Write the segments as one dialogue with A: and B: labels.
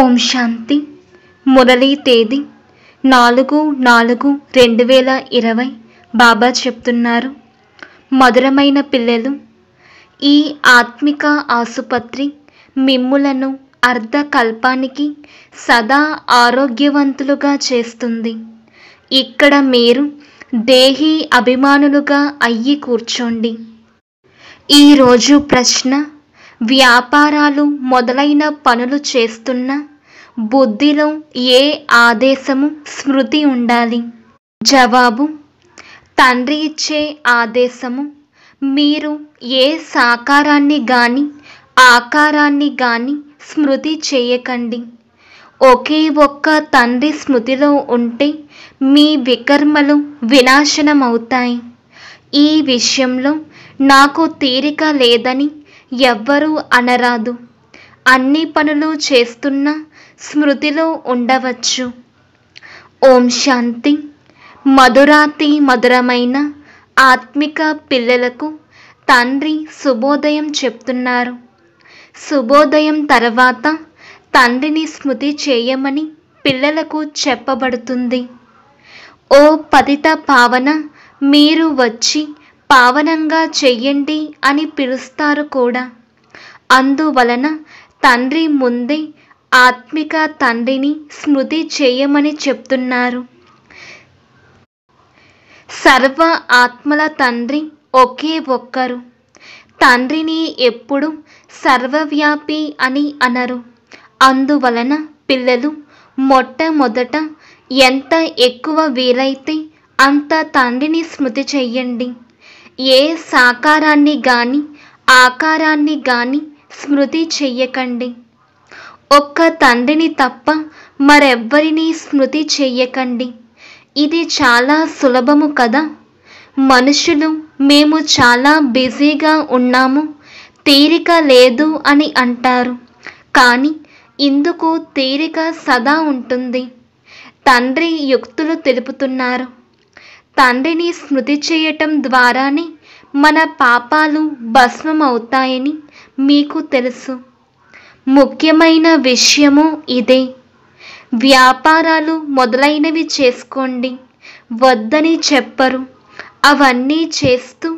A: ఓం శాంతి. మురళీ తేదీ నాలుగు నాలుగు రెండు వేల ఇరవై బాబా చెప్తున్నారు. మధురమైన పిల్లలు ఈ ఆత్మిక ఆసుపత్రి మిమ్ములను అర్ధకల్పానికి సదా ఆరోగ్యవంతులుగా చేస్తుంది. ఇక్కడ మీరు దేహీ అభిమానులుగా అయ్యి కూర్చోండి. ఈరోజు ప్రశ్న వ్యాపారాలు మొదలైన పనులు చేస్తున్న బుద్ధిలో ఏ ఆదేశము స్మృతి ఉండాలి? జవాబు తండ్రి ఇచ్చే ఆదేశము మీరు ఏ సాకారాన్ని గాని ఆకారాన్ని గాని స్మృతి చేయకండి. ఒకే ఒక్క తండ్రి స్మృతిలో ఉంటే మీ వికర్మలు వినాశనమవుతాయి. ఈ విషయంలో నాకు తీరిక లేదని ఎవ్వరూ అనరాదు. అన్ని పనులు చేస్తున్న స్మృతిలో ఉండవచ్చు. ఓం శాంతి. మధురాతి మధురమైన ఆత్మిక పిల్లలకు తండ్రి శుభోదయం చెప్తున్నారు. శుభోదయం తర్వాత తండ్రిని స్మృతి చేయమని పిల్లలకు చెప్పబడుతుంది. ఓ పతిత పావన మీరు వచ్చి పావనంగా చెయ్యండి అని పిలుస్తారు కూడా. అందువలన తండ్రి ముందే ఆత్మిక తండ్రిని స్మృతి చేయమని చెప్తున్నారు. సర్వ ఆత్మల తండ్రి ఒకే ఒక్కరు. తండ్రిని ఎప్పుడు సర్వవ్యాపి అని అనరు. అందువలన పిల్లలు మొట్టమొదట ఎంత ఎక్కువ వీలైతే అంత తండ్రిని స్మృతి చెయ్యండి. ఏ సాకారాన్ని గాని ఆకారాన్ని గాని స్మృతి చెయ్యకండి. ఒక్క తండ్రిని తప్ప మరెవ్వరిని స్మృతి చెయ్యకండి. ఇది చాలా సులభము కదా? మనుషులు మేము చాలా బిజీగా ఉన్నాము తీరిక లేదు అని అంటారు. కానీ ఇందుకు తీరిక సదా ఉంటుంది. తండ్రి యుక్తులు తెలుపుతున్నారు. తండ్రిని స్మృతి చేయటం ద్వారానే మన పాపాలు భస్మమవుతాయని మీకు తెలుసు. ముఖ్యమైన విషయము ఇదే. వ్యాపారాలు మొదలైనవి చేసుకోండి. వద్దని చెప్పరు. అవన్నీ చేస్తూ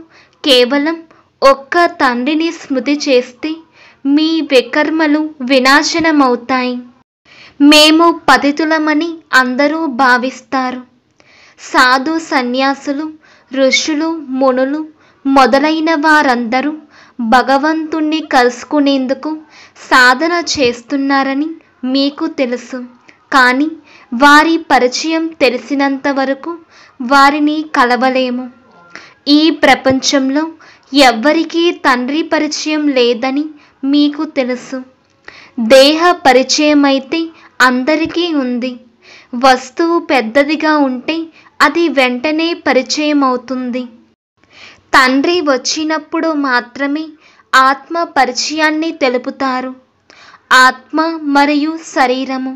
A: కేవలం ఒక్క తండ్రిని స్మృతి చేస్తే మీ వికర్మలు వినాశనమవుతాయి. మేము పతితులమని అందరూ భావిస్తారు. సాధు సన్యాసులు ఋషులు మునులు మొదలైన వారందరూ భగవంతుణ్ణి కలుసుకునేందుకు సాధన చేస్తున్నారని మీకు తెలుసు. కానీ వారి పరిచయం తెలిసినంత వరకు వారిని కలవలేము. ఈ ప్రపంచంలో ఎవ్వరికీ తండ్రి పరిచయం లేదని మీకు తెలుసు. దేహ పరిచయం అయితే అందరికీ ఉంది. వస్తువు పెద్దదిగా ఉంటే అది వెంటనే పరిచయం అవుతుంది తండ్రి వచ్చినప్పుడు మాత్రమే ఆత్మ పరిచయాన్ని తెలుపుతారు. ఆత్మ మరియు శరీరము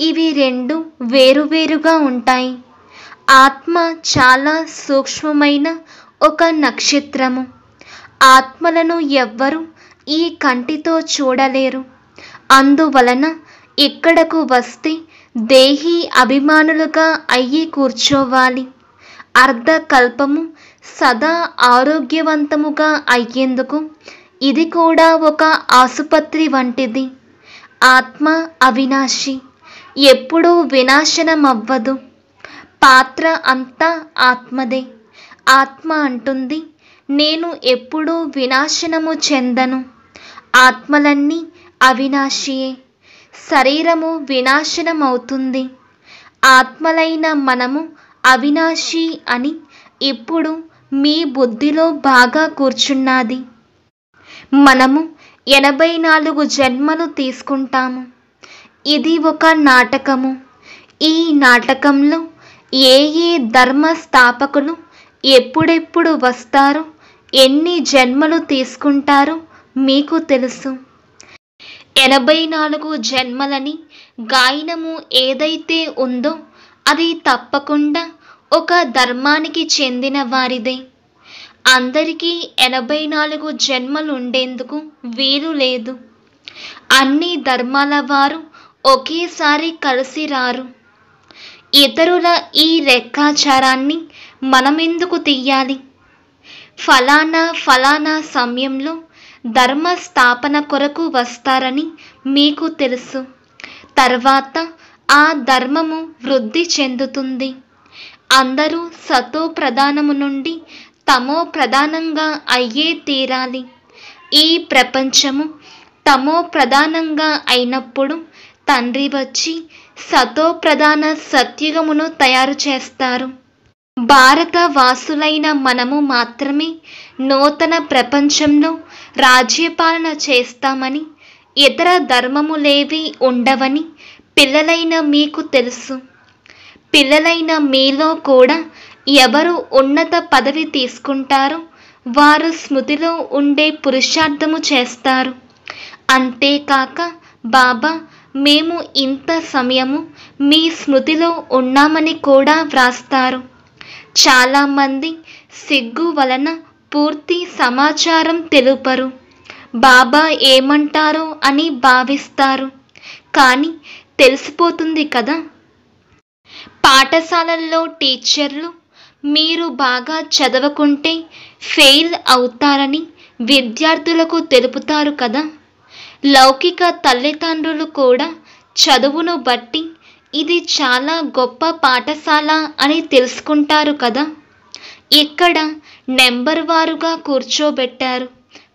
A: ఇవి రెండు వేరువేరుగా ఉంటాయి. ఆత్మ చాలా సూక్ష్మమైన ఒక నక్షత్రము. ఆత్మలను ఎవ్వరు ఈ కంటితో చూడలేరు. అందువలన ఇక్కడకు వస్తే దేహీ అభిమానులుగా అయ్యి కూర్చోవాలి. అర్ధకల్పము సదా ఆరోగ్యవంతముగా అయ్యేందుకు ఇది కూడా ఒక ఆసుపత్రి వంటిది. ఆత్మ అవినాశి ఎప్పుడూ వినాశనమవ్వదు. పాత్ర అంతా ఆత్మదే. ఆత్మ అంటుంది నేను ఎప్పుడూ వినాశనము చెందను. ఆత్మలన్నీ అవినాశియే. శరీరము వినాశనమవుతుంది. ఆత్మలైన మనము అవినాశి అని ఇప్పుడు మీ బుద్ధిలో బాగా కూర్చున్నది. మనము ఎనభై నాలుగు జన్మలు తీసుకుంటాము. ఇది ఒక నాటకము. ఈ నాటకంలో ఏ ఏ ధర్మ స్థాపకులు ఎప్పుడెప్పుడు వస్తారో ఎన్ని జన్మలు తీసుకుంటారో మీకు తెలుసు. ఎనభై నాలుగు జన్మలని గాయనము ఏదైతే ఉందో అది తప్పకుండా ఒక ధర్మానికి చెందిన వారిదే. అందరికీ ఎనభై నాలుగు జన్మలు ఉండేందుకు వీలు లేదు. అన్ని ధర్మాల వారు ఒకేసారి కలిసి రారు. ఇతరుల ఈ రెక్కాచారాన్ని మనమెందుకు తీయాలి? ఫలానా ఫలానా సమయంలో ధర్మ స్థాపన కొరకు వస్తారని మీకు తెలుసు. తర్వాత ఆ ధర్మము వృద్ధి చెందుతుంది. అందరూ సతో ప్రధానము నుండి తమో ప్రధానంగా అయ్యే తీరాలి. ఈ ప్రపంచము తమో ప్రధానంగా అయినప్పుడు తండ్రి వచ్చి సతో ప్రధాన సత్యుగమును తయారు చేస్తారు. భారత వాసులైన మనము మాత్రమే నూతన ప్రపంచంలో రాజ్యపాలన చేస్తామని ఇతర ధర్మములేవి ఉండవని పిల్లలైన మీకు తెలుసు. పిల్లలైన మీలో కూడా ఎవరు ఉన్నత పదవి తీసుకుంటారో వారు స్మృతిలో ఉండే పురుషార్థము చేస్తారు. అంతేకాక బాబా మేము ఇంత సమయము మీ స్మృతిలో ఉన్నామని కూడా వ్రాస్తారు. చాలామంది సిగ్గు వలన పూర్తి సమాచారం తెలుపరు. బాబా ఏమంటారో అని భావిస్తారు. కానీ తెలిసిపోతుంది కదా? పాఠశాలల్లో టీచర్లు మీరు బాగా చదవకుంటే ఫెయిల్ అవుతారని విద్యార్థులకు తెలుపుతారు కదా? లౌకిక తల్లిదండ్రులు కూడా చదువును బట్టి ఇది చాలా గొప్ప పాఠశాల అని తెలుసుకుంటారు కదా? ఇక్కడ నెంబర్ వారుగా కూర్చోబెట్టారు.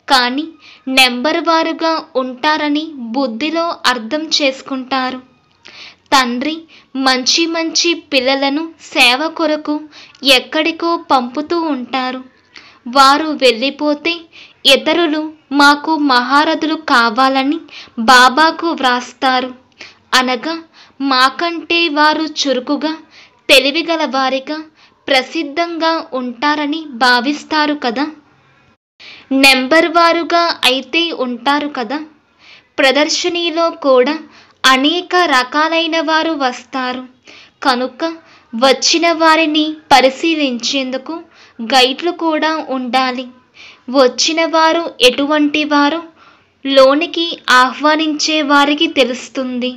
A: కానీ నెంబర్ వారుగా ఉంటారని బుద్ధిలో అర్థం చేసుకుంటారు. తండ్రి మంచి మంచి పిల్లలను సేవ కొరకు ఎక్కడికో పంపుతూ ఉంటారు. వారు వెళ్ళిపోతే ఇతరులు మాకు మహారథులు కావాలని బాబాకు వ్రాస్తారు. అనగా మాకంటే వారు చురుకుగా తెలివిగల వారిగా ప్రసిద్ధంగా ఉంటారని భావిస్తారు కదా? నెంబర్ వారుగా అయితే ఉంటారు కదా? ప్రదర్శనీలో కూడా అనేక రకాలైన వారు వస్తారు. కనుక వచ్చిన వారిని పరిశీలించేందుకు గైడ్లు కూడా ఉండాలి. వచ్చిన వారు ఎటువంటి వారు? లోనికి ఆహ్వానించే వారికి తెలుస్తుంది.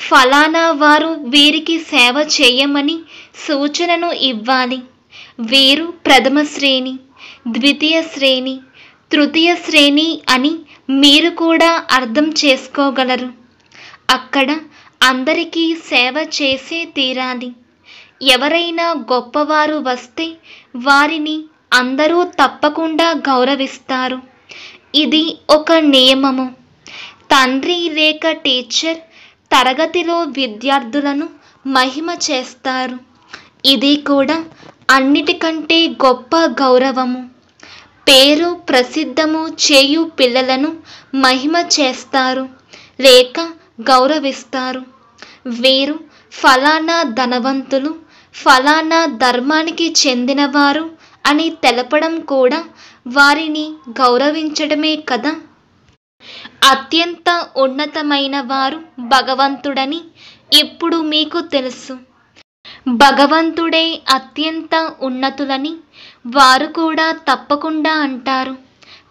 A: ఫలానా వారు వీరికి సేవ చేయమని సూచనను ఇవ్వాలి. వీరు ప్రథమ శ్రేణి ద్వితీయ శ్రేణి తృతీయ శ్రేణి అని మీరు కూడా అర్థం చేసుకోగలరు. అక్కడ అందరికీ సేవ చేసే తీరాలి. ఎవరైనా గొప్పవారు వస్తే వారిని అందరూ తప్పకుండా గౌరవిస్తారు. ఇది ఒక నియమము. తండ్రి లేక టీచర్ తరగతిలో విద్యార్థులను మహిమ చేస్తారు. ఇది కూడా అన్నిటికంటే గొప్ప గౌరవము. పేరు ప్రసిద్ధము చేయు పిల్లలను మహిమ చేస్తారు లేక గౌరవిస్తారు. వీరు ఫలానా ధనవంతులు ఫలానా ధర్మానికి చెందినవారు అని తెలపడం కూడా వారిని గౌరవించడమే కదా. అత్యంత ఉన్నతమైన వారు భగవంతుడని ఇప్పుడు మీకు తెలుసు. భగవంతుడే అత్యంత ఉన్నతులని వారు కూడా తప్పకుండా అంటారు.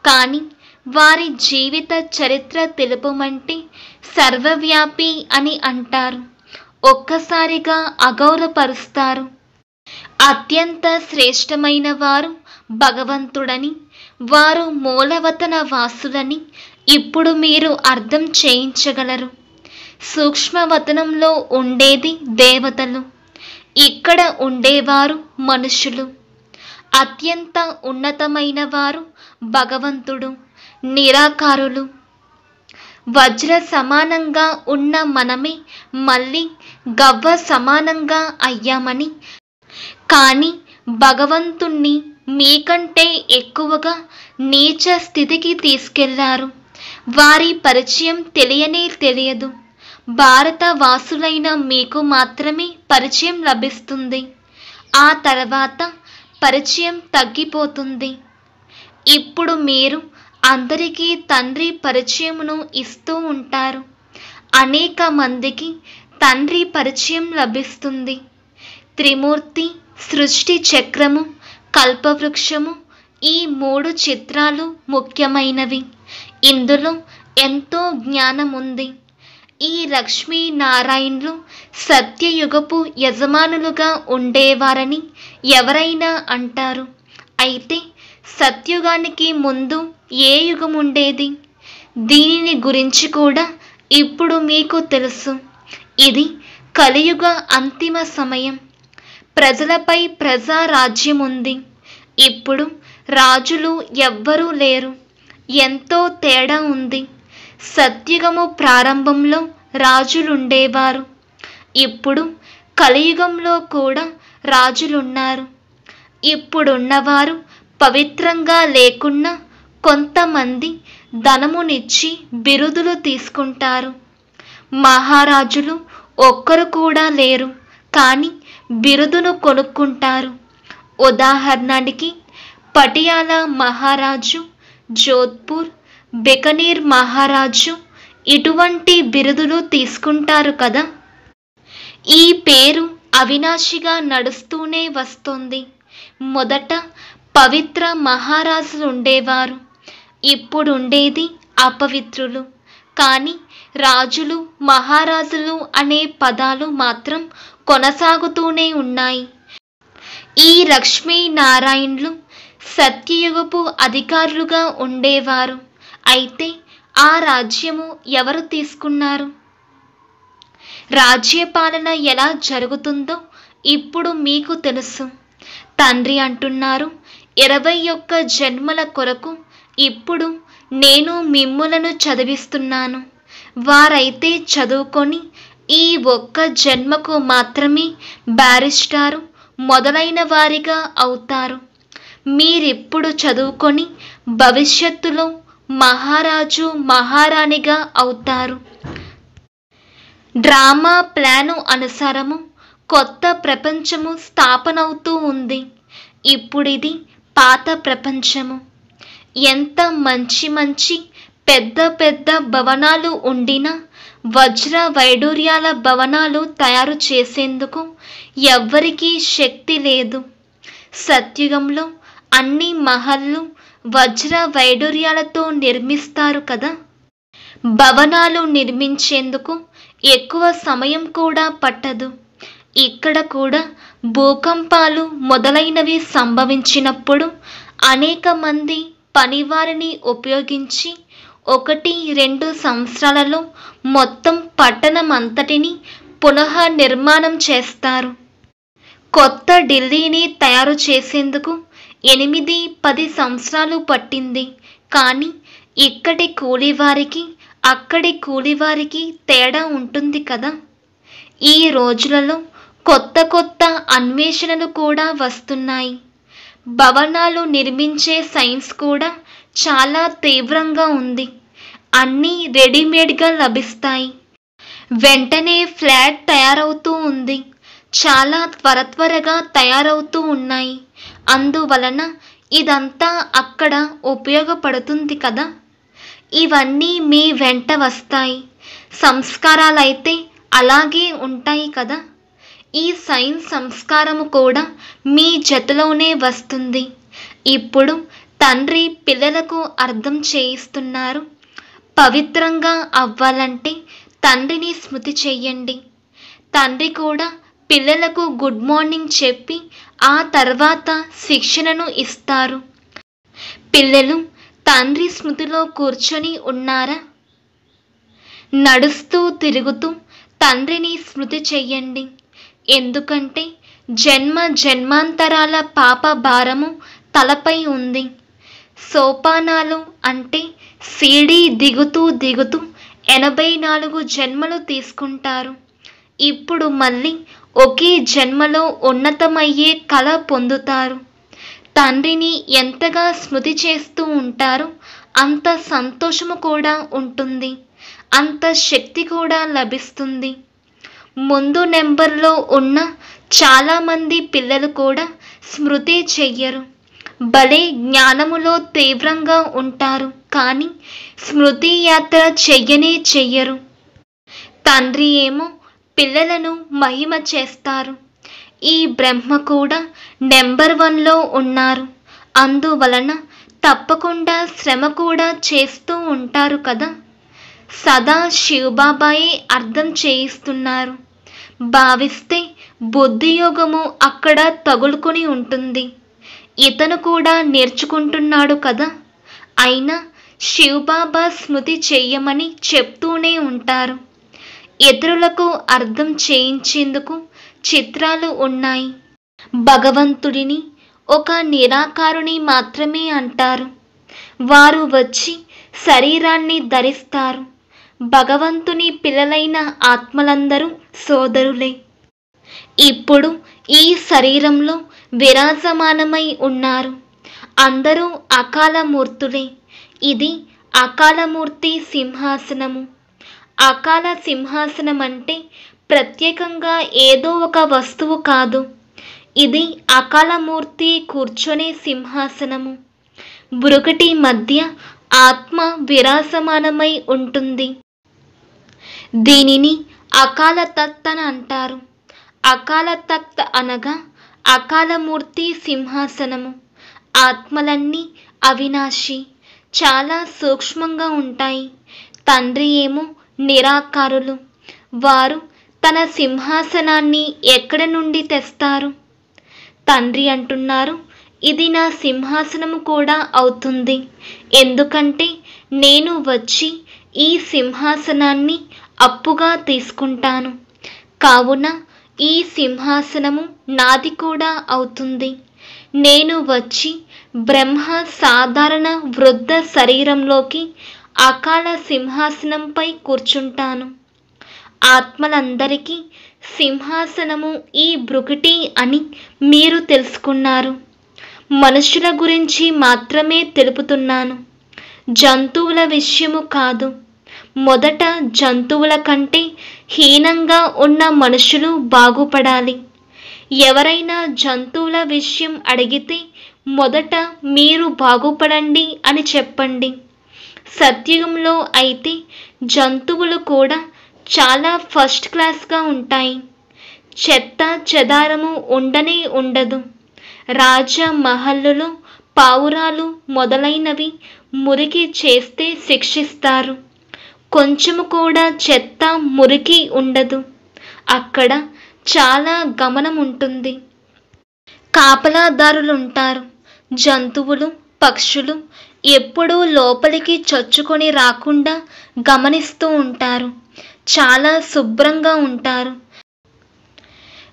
A: కానీ వారి జీవిత చరిత్ర తెలుపమంటే సర్వవ్యాపి అని అంటారు. ఒక్కసారిగా అగౌరవపరుస్తారు. అత్యంత శ్రేష్టమైన వారు భగవంతుడని వారు మూలవతన వాసులని ఇప్పుడు మీరు అర్థం చేయించగలరు. సూక్ష్మవతనంలో ఉండేది దేవతలు. ఇక్కడ ఉండేవారు మనుషులు. అత్యంత ఉన్నతమైన వారు భగవంతుడు నిరాకారులు. వజ్ర సమానంగా ఉన్న మనమే మళ్ళీ గవ్వ సమానంగా అయ్యామని. కానీ భగవంతుణ్ణి మీకంటే ఎక్కువగా నీచ స్థితికి తీసుకెళ్ళారు. వారి పరిచయం తెలియనే తెలియదు. భారత వాసులైన మీకు మాత్రమే పరిచయం లభిస్తుంది. ఆ తర్వాత పరిచయం తగ్గిపోతుంది. ఇప్పుడు మీరు అందరికీ తండ్రి పరిచయమును ఇస్తూ ఉంటారు. అనేక మందికి తండ్రి పరిచయం లభిస్తుంది. త్రిమూర్తి సృష్టి చక్రము కల్పవృక్షము ఈ మూడు చిత్రాలు ముఖ్యమైనవి. ఇందులో ఎంతో జ్ఞానం ఉంది ఈ లక్ష్మీనారాయణులు సత్యయుగపు యజమానులుగా ఉండేవారని ఎవరైనా అంటారు. అయితే సత్యుగానికి ముందు ఏ యుగం ఉండేది దీనిని గురించి కూడా ఇప్పుడు మీకు తెలుసు. ఇది కలియుగ అంతిమ సమయం. ప్రజలపై ప్రజారాజ్యం ఉంది ఇప్పుడు రాజులు ఎవ్వరూ లేరు. ఎంతో తేడా ఉంది. సత్యుగము ప్రారంభంలో రాజులుండేవారు. ఇప్పుడు కలియుగంలో కూడా రాజులున్నారు. ఇప్పుడున్నవారు పవిత్రంగా లేకున్నా కొంతమంది ధనమునిచ్చి బిరుదులు తీసుకుంటారు. మహారాజులు ఒక్కరు కూడా లేరు కానీ బిరుదును కొనుక్కుంటారు. ఉదాహరణకి పటియాల మహారాజు జోధ్పూర్ బికనీర్ మహారాజు ఇటువంటి బిరుదులు తీసుకుంటారు కదా. ఈ పేరు అవినాశిగా నడుస్తూనే వస్తుంది. మొదట పవిత్ర మహారాజులు ఉండేవారు ఇప్పుడుండేది అపవిత్రులు. కానీ రాజులు మహారాజులు అనే పదాలు మాత్రం కొనసాగుతూనే ఉన్నాయి. ఈ లక్ష్మీ నారాయణలు సత్యయుగపు అధికారులుగా ఉండేవారు. అయితే ఆ రాజ్యము ఎవరు తీసుకున్నారు? రాజ్యపాలన ఎలా జరుగుతుందో ఇప్పుడు మీకు తెలుసు. తండ్రి అంటున్నారు ఇరవై ఒక్క జన్మల కొరకు ఇప్పుడు నేను మిమ్ములను చదివిస్తున్నాను. వారైతే చదువుకొని ఈ ఒక్క జన్మకు మాత్రమే బ్యారిస్టారు మొదలైన వారిగా అవుతారు. మీరిప్పుడు చదువుకొని భవిష్యత్తులో మహారాజు మహారాణిగా అవుతారు. డ్రామా ప్లాను అనుసారము కొత్త ప్రపంచము స్థాపనవుతూ ఉంది. ఇప్పుడిది పాత ప్రపంచము. ఎంత మంచి మంచి పెద్ద పెద్ద భవనాలు ఉండినా వజ్ర వైడూర్యాల భవనాలు తయారు చేసేందుకు ఎవ్వరికీ శక్తి లేదు. సత్యుగంలో అన్ని మహల్లు వజ్ర వైడూర్యాలతో నిర్మిస్తారు కదా. భవనాలు నిర్మించేందుకు ఎక్కువ సమయం కూడా పట్టదు. ఇక్కడ కూడా భూకంపాలు మొదలైనవి సంభవించినప్పుడు అనేక మంది పనివారిని ఉపయోగించి ఒకటి రెండు సంవత్సరాలలో మొత్తం పట్టణం అంతటిని పునః నిర్మాణం చేస్తారు. కొత్త ఢిల్లీని తయారు చేసేందుకు ఎనిమిది పది సంవత్సరాలు పట్టింది. కానీ ఇక్కడి కూలివారికి అక్కడి కూలివారికి తేడా ఉంటుంది కదా. ఈ రోజులలో కొత్త కొత్త అన్వేషణలు కూడా వస్తున్నాయి. భవనాలు నిర్మించే సైన్స్ కూడా చాలా తీవ్రంగా ఉంది. అన్నీ రెడీమేడ్గా లభిస్తాయి. వెంటనే ఫ్లాట్ తయారవుతూ ఉంది. చాలా త్వర త్వరగా తయారవుతూ ఉన్నాయి. అందువలన ఇదంతా అక్కడ ఉపయోగపడుతుంది కదా? ఇవన్నీ మీ వెంట వస్తాయి. సంస్కారాలైతే అలాగే ఉంటాయి కదా? ఈ సైన్స్ సంస్కారము కూడా మీ జతలోనే వస్తుంది. ఇప్పుడు తండ్రి పిల్లలకు అర్థం చేయిస్తున్నారు. పవిత్రంగా అవ్వాలంటే తండ్రిని స్మృతి చెయ్యండి తండ్రి కూడా పిల్లలకు గుడ్ మార్నింగ్ చెప్పి ఆ తర్వాత శిక్షణను ఇస్తారు. పిల్లలు తండ్రి స్మృతిలో కూర్చొని ఉన్నారా? నడుస్తూ తిరుగుతూ తండ్రిని స్మృతి చెయ్యండి. ఎందుకంటే జన్మ జన్మాంతరాల పాప భారము తలపై ఉంది. సోపానాలు అంటే సీడీ దిగుతూ దిగుతూ ఎనభై నాలుగు జన్మలు తీసుకుంటారు. ఇప్పుడు మళ్ళీ ఒకే జన్మలో ఉన్నతమయ్యే కళ పొందుతారు. తండ్రిని ఎంతగా స్మృతి చేస్తూ ఉంటారో అంత సంతోషము కూడా ఉంటుంది. అంత శక్తి కూడా లభిస్తుంది. ముందు నెంబర్లో ఉన్న చాలామంది పిల్లలు కూడా స్మృతి చెయ్యరు. భలే జ్ఞానములో తీవ్రంగా ఉంటారు. కానీ స్మృతి యాత్ర చెయ్యనే చెయ్యరు. తండ్రి ఏమో పిల్లలను మహిమ చేస్తారు. ఈ బ్రహ్మ కూడా నెంబర్ వన్లో ఉన్నారు. అందువలన తప్పకుండా శ్రమ కూడా చేస్తూ ఉంటారు కదా. సదా శివబాబాయే అర్థం చేయిస్తున్నారు. భావిస్తే బుద్ధియోగము అక్కడ తగులుకొని ఉంటుంది. ఇతను కూడా నేర్చుకుంటున్నాడు కదా. అయినా శివబాబా స్మృతి చెయ్యమని చెప్తూనే ఉంటారు. ఇతరులకు అర్థం చేయించేందుకు చిత్రాలు ఉన్నాయి. భగవంతుడిని ఒక నిరాకారుని మాత్రమే అంటారు. వారు వచ్చి శరీరాన్ని ధరిస్తారు. భగవంతుని పిల్లలైన ఆత్మలందరూ సోదరులే. ఇప్పుడు ఈ శరీరంలో విరాజమానమై ఉన్నారు. అందరూ అకాలమూర్తులే. ఇది అకాలమూర్తి సింహాసనము. అకాల సింహాసనం అంటే ప్రత్యేకంగా ఏదో ఒక వస్తువు కాదు. ఇది అకాలమూర్తి కూర్చొనే సింహాసనము. బురుకటి మధ్య ఆత్మ విరాసమానమై ఉంటుంది. దీనిని అకాల అని అంటారు. అకాల అనగా అకాలమూర్తి సింహాసనము. ఆత్మలన్నీ అవినాశి. చాలా సూక్ష్మంగా ఉంటాయి. తండ్రి ఏమో నిరాకారులు. వారు తన సింహాసనాన్ని ఎక్కడ నుండి తెస్తారు? తండ్రి అంటున్నారు ఇది నా సింహాసనము కూడా అవుతుంది. ఎందుకంటే నేను వచ్చి ఈ సింహాసనాన్ని అప్పుగా తీసుకుంటాను. కావున ఈ సింహాసనము నాది కూడా అవుతుంది. నేను వచ్చి బ్రహ్మ సాధారణ వృద్ధ శరీరంలోకి అకాల సింహాసనంపై కూర్చుంటాను. ఆత్మలందరికీ సింహాసనము ఈ బ్రుకిటి అని మీరు తెలుసుకున్నారు. మనుషుల గురించి మాత్రమే తెలుపుతున్నాను. జంతువుల విషయము కాదు. మొదట జంతువుల కంటే హీనంగా ఉన్న మనుషులు బాగుపడాలి. ఎవరైనా జంతువుల విషయం అడిగితే మొదట మీరు బాగుపడండి అని చెప్పండి. సత్యుగంలో అయితే జంతువులు కూడా చాలా ఫస్ట్ క్లాస్గా ఉంటాయి. చెత్త చెదారము ఉండనే ఉండదు. రాజ మహల్లులో పావురాలు మొదలైనవి మురికి చేస్తే శిక్షిస్తారు. కొంచెము కూడా చెత్త మురికి ఉండదు. అక్కడ చాలా గమనం ఉంటుంది. కాపలాదారులుంటారు. జంతువులు పక్షులు ఎప్పుడూ లోపలికి చొచ్చుకొని రాకుండా గమనిస్తూ ఉంటారు. చాలా శుభ్రంగా ఉంటారు.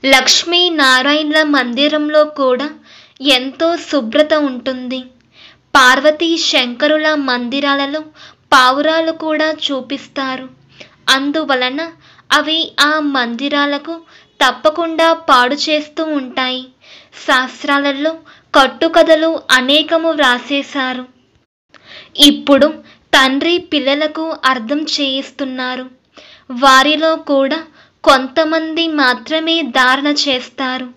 A: లక్ష్మీ నారాయణల మందిరంలో కూడా ఎంతో శుభ్రత ఉంటుంది. పార్వతీ శంకరుల మందిరాలలో పావురాలు కూడా చూపిస్తారు. అందువలన అవి ఆ మందిరాలకు తప్పకుండా పాడు చేస్తూ ఉంటాయి. శాస్త్రాలలో కట్టుకథలు అనేకము వ్రాసేశారు. ఇప్పుడు తండ్రి పిల్లలకు అర్థం చేయిస్తున్నారు. వారిలో కూడా కొంతమంది మాత్రమే ధారణ చేస్తారు.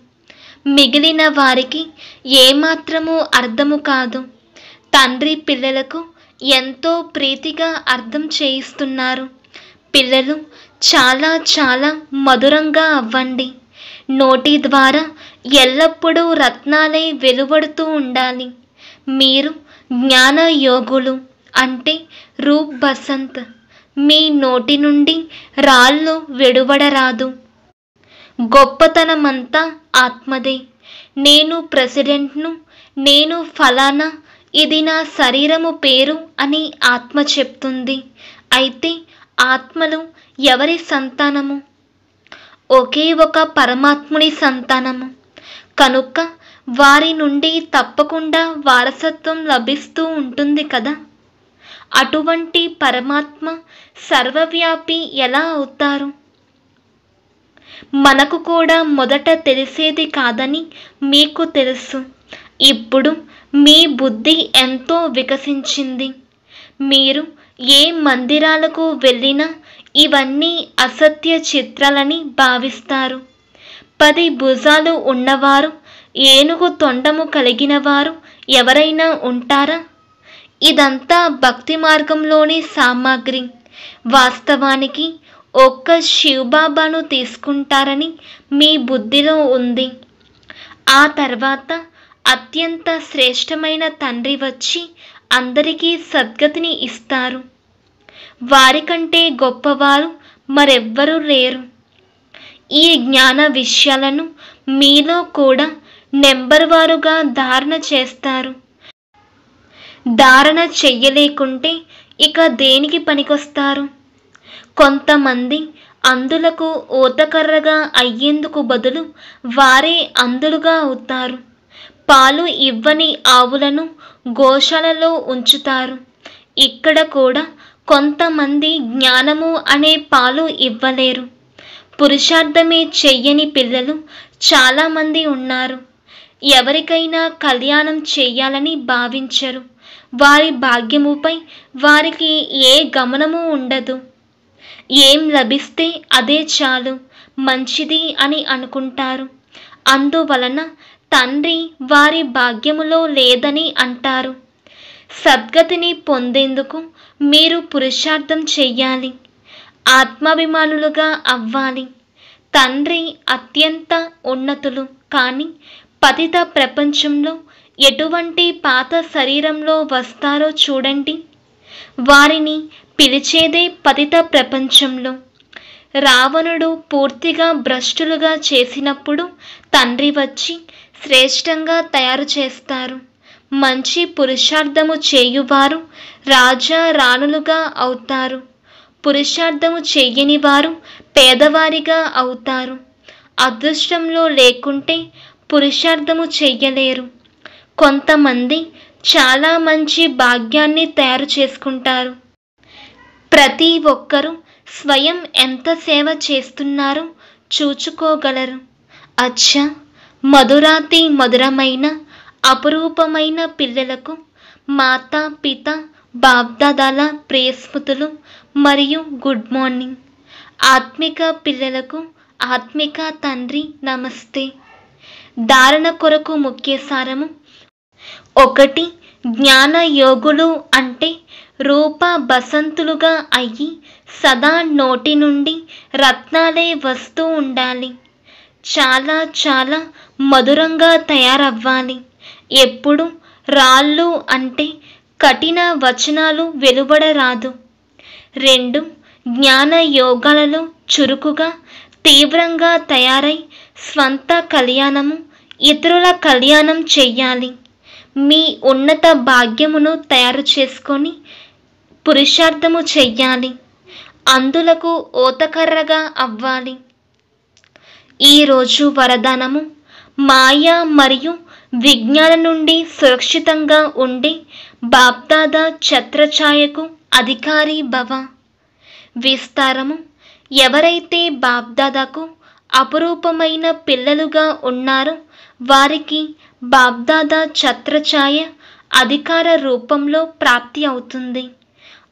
A: మిగిలిన వారికి ఏమాత్రము అర్థము కాదు. తండ్రి పిల్లలకు ఎంతో ప్రీతిగా అర్థం చేయిస్తున్నారు. పిల్లలు చాలా చాలా మధురంగా అవ్వండి. నోటి ద్వారా ఎల్లప్పుడూ రత్నాలై వెలువడుతూ ఉండాలి. మీరు జ్ఞాన యోగులు అంటే రూప్ బసంత్ మీ నోటి నుండి రాళ్ళు వెలువడరాదు గొప్పతనమంతా ఆత్మదే. నేను ప్రెసిడెంట్ను నేను ఫలానా ఇది నా శరీరము పేరు అని ఆత్మ చెప్తుంది. అయితే ఆత్మలు ఎవరి సంతానము? ఒకే ఒక పరమాత్ముని సంతానము. కనుక వారి నుండి తప్పకుండా వారసత్వం లభిస్తూ ఉంటుంది కదా? అటువంటి పరమాత్మ సర్వవ్యాపి ఎలా అవుతారు? మనకు కూడా మొదట తెలిసేది కాదని మీకు తెలుసు. ఇప్పుడు మీ బుద్ధి ఎంతో వికసించింది. మీరు ఏ మందిరాలకు వెళ్ళినా ఇవన్నీ అసత్య చిత్రాలని భావిస్తారు. పది భుజాలు ఉన్నవారు ఏనుగు తొండము కలిగిన వారు ఎవరైనా ఉంటారా? ఇదంతా భక్తి మార్గంలోని సామాగ్రి. వాస్తవానికి ఒక్క శివబాబాను తీసుకుంటారని మీ బుద్ధిలో ఉంది. ఆ తర్వాత అత్యంత శ్రేష్టమైన తండ్రి వచ్చి అందరికీ సద్గతిని ఇస్తారు. వారికంటే గొప్పవారు మరెవ్వరూ లేరు. ఈ జ్ఞాన విషయాలను మీలో కూడా నెంబర్ వారుగా ధారణ చేస్తారు. ధారణ చెయ్యలేకుంటే ఇక దేనికి పనికొస్తారు? కొంతమంది అందులకు ఊతకర్రగా అయ్యేందుకు బదులు వారే అందులుగా అవుతారు. పాలు ఇవ్వని ఆవులను గోశాలలో ఉంచుతారు. ఇక్కడ కూడా కొంతమంది జ్ఞానము అనే పాలు ఇవ్వలేరు. పురుషార్థమే చెయ్యని పిల్లలు చాలామంది ఉన్నారు. ఎవరికైనా కళ్యాణం చెయ్యాలని భావించరు. వారి భాగ్యముపై వారికి ఏ గమనము ఉండదు. ఏం లభిస్తే అదే చాలు మంచిది అని అనుకుంటారు. అందువలన తండ్రి వారి భాగ్యములో లేదని అంటారు. సద్గతిని పొందేందుకు మీరు పురుషార్థం చెయ్యాలి. ఆత్మాభిమానులుగా అవ్వాలి. తండ్రి అత్యంత ఉన్నతులు కానీ పతిత ప్రపంచంలో ఎటువంటి పాత శరీరంలో వస్తారో చూడండి. వారిని పిలిచేదే పతిత ప్రపంచంలో. రావణుడు పూర్తిగా భ్రష్టులుగా చేసినప్పుడు తండ్రి వచ్చి శ్రేష్టంగా తయారు చేస్తారు. మంచి పురుషార్థము చేయువారు రాజా రాణులుగా అవుతారు. పురుషార్థము చేయని వారు పేదవారిగా అవుతారు. అదృష్టంలో లేకుంటే పురుషార్థము చెయ్యలేరు కొంతమంది చాలా మంచి భాగ్యాన్ని తయారు చేసుకుంటారు. ప్రతి ఒక్కరూ స్వయం ఎంత సేవ చేస్తున్నారో చూచుకోగలరు. అచ్చా! మధురాతి మధురమైన అపురూపమైన పిల్లలకు మాతా పిత బాబ్దాదాల ప్రియస్మృతులు మరియు గుడ్ మార్నింగ్. ఆత్మిక పిల్లలకు ఆత్మిక తండ్రి నమస్తే. ధారణ కొరకు ముఖ్య సారము. ఒకటి జ్ఞాన యోగులు అంటే రూప బసంతులుగా అయ్యి సదా నోటి నుండి రత్నాలే వస్తూ ఉండాలి. చాలా చాలా మధురంగా తయారవ్వాలి. ఎప్పుడు రాళ్ళు అంటే కఠిన వచనాలు వెలువడరాదు. రెండు జ్ఞాన యోగాలలో చురుకుగా తీవ్రంగా తయారై స్వంత కళ్యాణము ఇతరుల కళ్యాణం చెయ్యాలి. మీ ఉన్నత భాగ్యమును తయారు చేసుకొని పురుషార్థము చెయ్యాలి. అందులకు ఓతకర్రగా అవ్వాలి. ఈరోజు వరదానము మాయ మరియు విజ్ఞానం నుండి సురక్షితంగా ఉండి బాప్దాద ఛత్రఛాయకు అధికారి భవ. విస్తారము ఎవరైతే బాప్దాదాకు అపురూపమైన పిల్లలుగా ఉన్నారు. వారికి బాబ్దాదా ఛత్రఛాయ అధికార రూపంలో ప్రాప్తి అవుతుంది.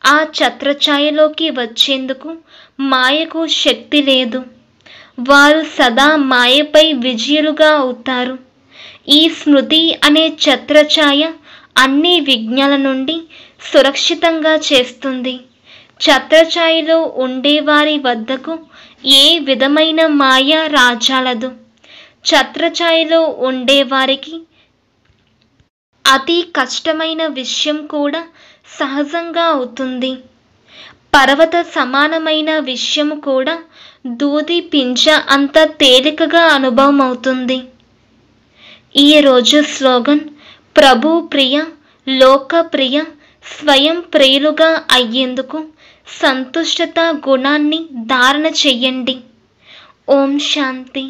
A: ఆ ఛత్రఛాయలోకి వచ్చేందుకు మాయకు శక్తి లేదు. వారు సదా మాయపై విజయులుగా అవుతారు. ఈ స్మృతి అనే ఛత్రఛాయ అన్ని విజ్ఞాల నుండి సురక్షితంగా చేస్తుంది. ఛత్రఛాయలో ఉండేవారి వద్దకు ఏ విధమైన మాయ రాజాలదు. ఛత్రఛాయలో ఉండేవారికి అతి కష్టమైన విషయం కూడా సహజంగా అవుతుంది. పర్వత సమానమైన విషయం కూడా దూది పింజ అంత తేలికగా అనుభవం అవుతుంది. ఈరోజు స్లోగన్ ప్రభు ప్రియ లోక ప్రియ స్వయం ప్రియులుగా అయ్యేందుకు సంతుష్టత గుణాన్ని ధారణ చెయ్యండి. ఓం శాంతి.